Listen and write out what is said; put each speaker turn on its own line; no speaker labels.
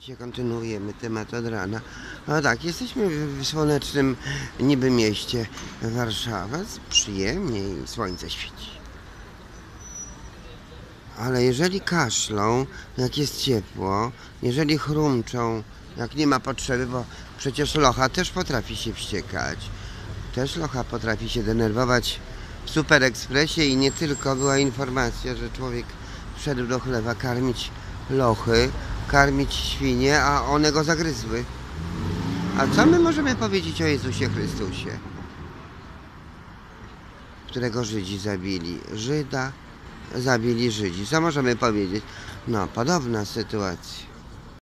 Dzisiaj kontynuujemy temat od rana. No tak, jesteśmy w słonecznym niby mieście Warszawa. Przyjemnie i słońce świeci. Ale jeżeli kaszlą, jak jest ciepło, jeżeli chrumczą, jak nie ma potrzeby, bo przecież locha też potrafi się wściekać. Też locha potrafi się denerwować w Super Expressie i nie tylko była informacja, że człowiek wszedł do chlewa karmić lochy, karmić świnie, a one go zagryzły. A co my możemy powiedzieć o Jezusie Chrystusie? Którego Żydzi zabili. Żyda zabili Żydzi. Co możemy powiedzieć? No, podobna sytuacja.